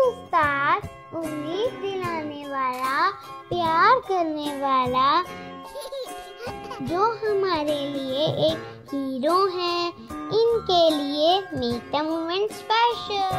उस्ताद दिलाने वाला प्यार करने वाला जो हमारे लिए एक हीरो है। इनके लिए मीट द मोमेंट स्पेशल